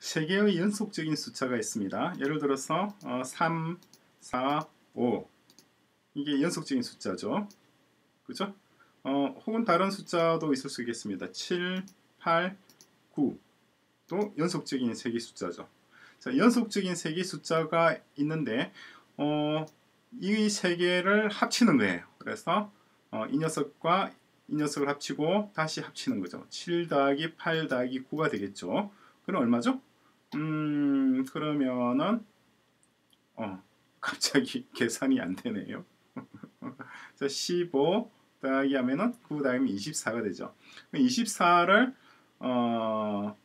세 개의 연속적인 숫자가 있습니다. 예를 들어서 어, 3, 4, 5 이게 연속적인 숫자죠. 그죠? 어, 혹은 다른 숫자도 있을 수 있겠습니다. 7, 8, 9또 연속적인 세개 숫자죠. 자, 연속적인 세개 숫자가 있는데 어, 이세 개를 합치는 거예요. 그래서 어, 이 녀석과 이 녀석을 합치고 다시 합치는 거죠. 7 더하기 8 더하기 9가 되겠죠. 그럼 얼마죠? 음, 그러면은 어, 갑자기 계산이 안 되네요. 자, 15 더하기 하면은 9 더하기 24가 되죠. 24를 어,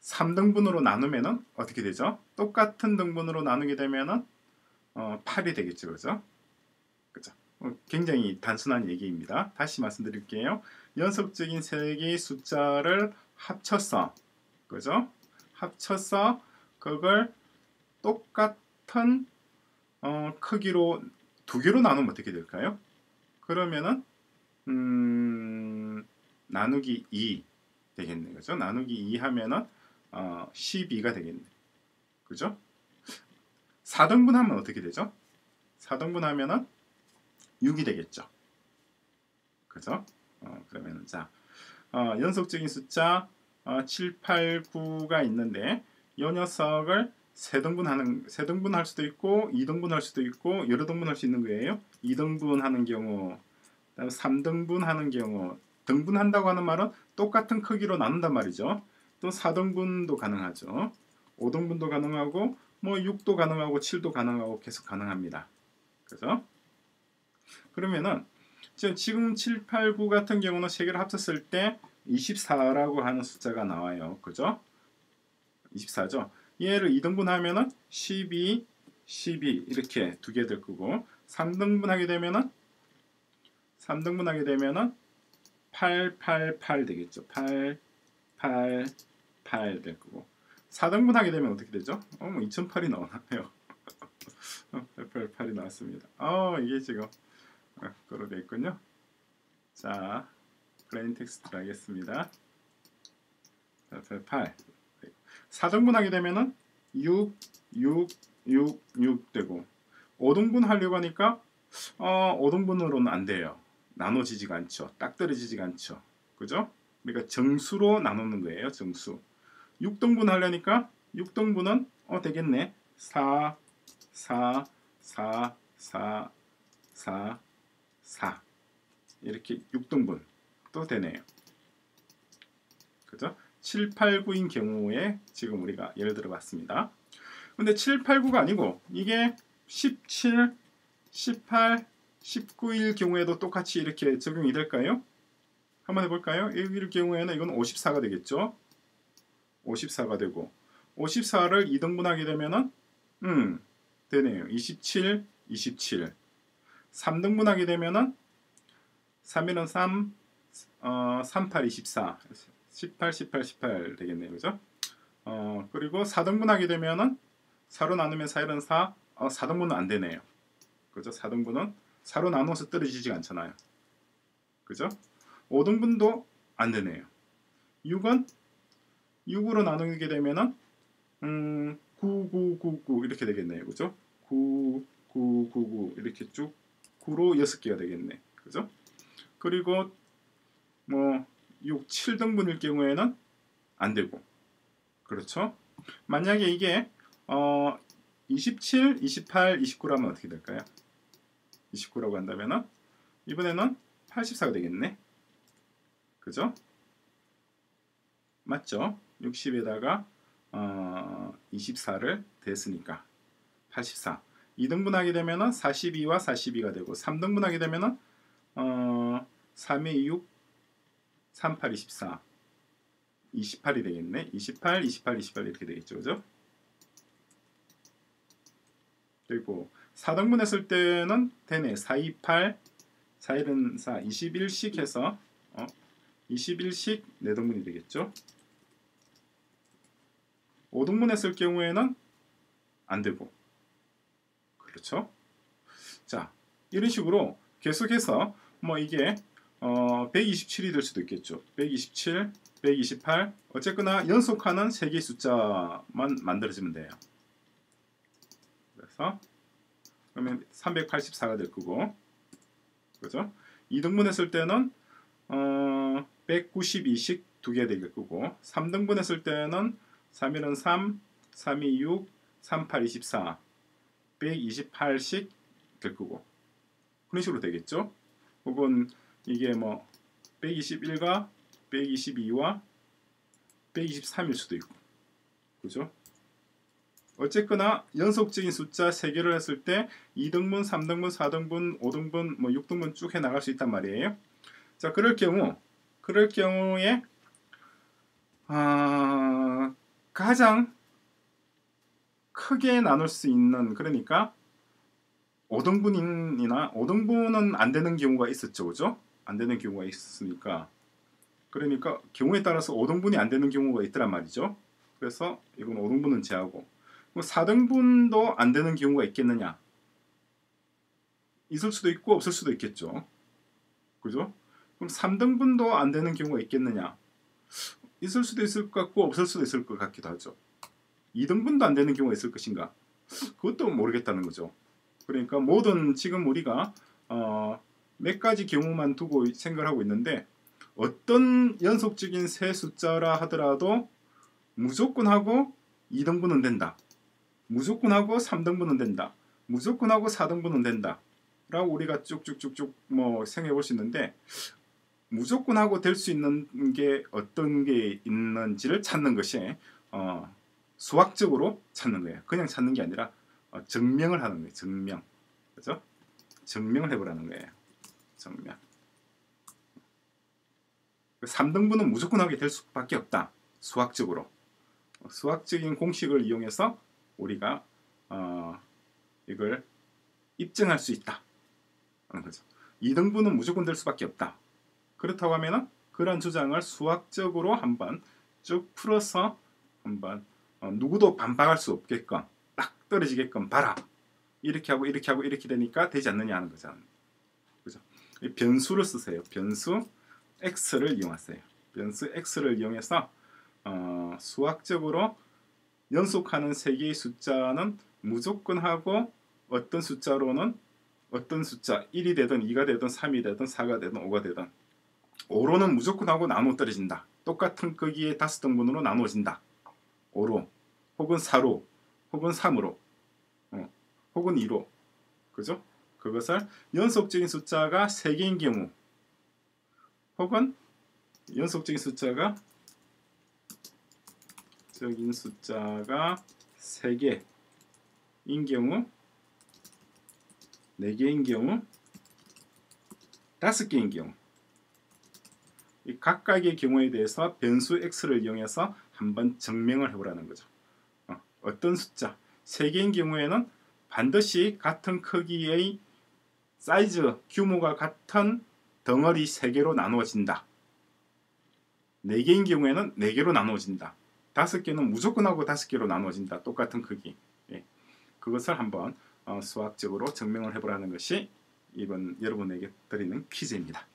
3등분으로 나누면은 어떻게 되죠? 똑같은 등분으로 나누게 되면은 어, 8이 되겠죠. 그죠? 그죠? 어, 굉장히 단순한 얘기입니다. 다시 말씀드릴게요. 연속적인 세 개의 숫자를 합쳐서 그죠? 합쳐서 그걸 똑같은 어, 크기로 두 개로 나누면 어떻게 될까요? 그러면은 음, 나누기 2 되겠네. 그죠? 나누기 2 하면은 어, 12가 되겠네. 그죠? 4등분 하면 어떻게 되죠? 4등분 하면은 6이 되겠죠. 그죠? 어, 그러면 자 어, 연속적인 숫자 어, 7, 8, 9가 있는데 이 녀석을 세등분하는 세등분 할 수도 있고 2등분 할 수도 있고 여러 등분 할 수 있는 거예요. 2등분 하는 경우, 그다음에 3등분 하는 경우 등분한다고 하는 말은 똑같은 크기로 나눈단 말이죠. 또 4등분도 가능하죠. 5등분도 가능하고 뭐 6도 가능하고 7도 가능하고 계속 가능합니다. 그죠? 그러면은 지금 7, 8, 9 같은 경우는 세 개를 합쳤을 때 24라고 하는 숫자가 나와요. 그죠? 24죠. 얘를 2등분 하면은 12, 12 이렇게 두 개 될 거고 3등분 하게 되면은 3등분 하게 되면은 8, 8, 8 되겠죠. 8, 8, 8 될 거고 4등분 하게 되면 어떻게 되죠? 어, 뭐 2008이 나오나요? 8, 8, 8이 나왔습니다. 어, 이게 지금 그로 되어 있군요. 자, plain text를 하겠습니다. 8, 8. 4등분 하게 되면은 6, 6, 6, 6 되고 5등분 하려고 하니까 어, 5등분으로는 안 돼요. 나눠지지가 않죠. 딱 떨어지지가 않죠. 그죠? 그러니까 정수로 나누는 거예요. 정수. 6등분 하려니까 6등분은 어 되겠네. 4, 4, 4, 4, 4, 4 이렇게 6등분 또 되네요. 그죠? 7, 8, 9인 경우에 지금 우리가 예를 들어 봤습니다. 근데 7, 8, 9가 아니고 이게 17, 18, 19일 경우에도 똑같이 이렇게 적용이 될까요? 한번 해볼까요? 일 경우에는 이건 54가 되겠죠. 54가 되고 54를 2등분하게 되면은 음 되네요. 27, 27 3등분하게 되면은 3일은 3, 어, 38, 24 18, 18, 18 되겠네요. 그죠? 어, 그리고 4등분 하게 되면은 4로 나누면 4일은 4, 어, 4등분은 안 되네요. 그죠? 4등분은 4로 나눠서 떨어지지 않잖아요. 그죠? 5등분도 안 되네요. 6은 6으로 나누게 되면은 음, 9, 9, 9, 9 이렇게 되겠네요. 그죠? 9, 9, 9, 9 이렇게 쭉 9로 6개가 되겠네. 그죠? 그리고 뭐 6, 7등분일 경우에는 안 되고 그렇죠? 만약에 이게 어 27, 28, 29라면 어떻게 될까요? 29라고 한다면은 이번에는 84가 되겠네. 그죠? 맞죠? 60에다가 어, 24를 됐으니까 84. 2등분 하게 되면은 42와 42가 되고 3등분 하게 되면은 어, 3의 6 38, 24 28이 되겠네. 28, 28, 28 이렇게 되겠죠. 그죠? 그리고 4등분 했을 때는 되네. 4, 2, 8, 4, 1은 4, 21씩 해서 어? 21씩 4등분이 되겠죠. 5등분 했을 경우에는 안 되고 그렇죠? 자, 이런 식으로 계속해서 뭐 이게 어, 127이 될 수도 있겠죠. 127, 128 어쨌거나 연속하는 세 개의 숫자만 만들어지면 돼요. 그래서 그러면 384가 될 거고 그죠? 2등분했을 때는 어, 192씩 두 개 될 거고 3등분했을 때는 3일은 3, 3이 6, 38, 24 128씩 될 거고 그런 식으로 되겠죠? 혹은 이게 뭐 121과 122와 123일 수도 있고 그죠? 어쨌거나 연속적인 숫자 3개를 했을 때 2등분, 3등분, 4등분, 5등분, 뭐 6등분 쭉 해 나갈 수 있단 말이에요. 자, 그럴 경우 그럴 경우에 아, 가장 크게 나눌 수 있는 그러니까 5등분이나 5등분은 안 되는 경우가 있었죠. 그죠? 안 되는 경우가 있었으니까 그러니까 경우에 따라서 5등분이 안 되는 경우가 있더란 말이죠. 그래서 이건 5등분은 제하고 4등분도 뭐안 되는 경우가 있겠느냐? 있을 수도 있고 없을 수도 있겠죠. 그죠? 그럼 3등분도 안 되는 경우가 있겠느냐? 있을 수도 있을 것 같고 없을 수도 있을 것 같기도 하죠. 2등분도 안 되는 경우가 있을 것인가? 그것도 모르겠다는 거죠. 그러니까 모든 지금 우리가 어, 몇 가지 경우만 두고 생각을 하고 있는데 어떤 연속적인 세 숫자라 하더라도 무조건 하고 2등분은 된다. 무조건 하고 3등분은 된다. 무조건 하고 4등분은 된다. 라고 우리가 쭉쭉쭉쭉 뭐 생각해 볼 수 있는데 무조건 하고 될 수 있는 게 어떤 게 있는지를 찾는 것이 어, 수학적으로 찾는 거예요. 그냥 찾는 게 아니라 어, 증명을 하는 거예요. 증명. 그죠? 증명을 해보라는 거예요. 증명. 3등분은 무조건 하게 될 수밖에 없다. 수학적으로. 수학적인 공식을 이용해서 우리가 어, 이걸 입증할 수 있다. 거죠. 2등분은 무조건 될 수밖에 없다. 그렇다고 하면은 그런 주장을 수학적으로 한번 쭉 풀어서 한번 어, 누구도 반박할 수 없게끔 딱 떨어지게끔 봐라. 이렇게 하고 이렇게 하고 이렇게 되니까 되지 않느냐 하는 거잖아요. 변수를 쓰세요. 변수 x를 이용하세요. 변수 x를 이용해서 어, 수학적으로 연속하는 세 개의 숫자는 무조건 하고 어떤 숫자로는 어떤 숫자 1이 되든 2가 되든 3이 되든 4가 되든 5가 되든 5로는 무조건 하고 나눠 떨어진다. 똑같은 크기의 다섯 등분으로 나눠진다. 5로 혹은 4로 혹은 3으로 어, 혹은 2로 그죠? 그것을 연속적인 숫자가 3개인 경우 혹은 연속적인 숫자가 적인 숫자가 3개인 경우 4개인 경우 5개인 경우 이 각각의 경우에 대해서 변수 x를 이용해서 한번 증명을 해보라는 거죠. 어, 떤 숫자 3개인 경우에는 반드시 같은 크기의 사이즈 규모가 같은 덩어리 3개로 나누어진다. 4개인 경우에는 4개로 나누어진다. 다섯 개는 무조건 하고 다섯 개로 나눠진다. 똑같은 크기. 예. 그것을 한번 어, 수학적으로 증명을 해보라는 것이 이번 여러분에게 드리는 퀴즈입니다.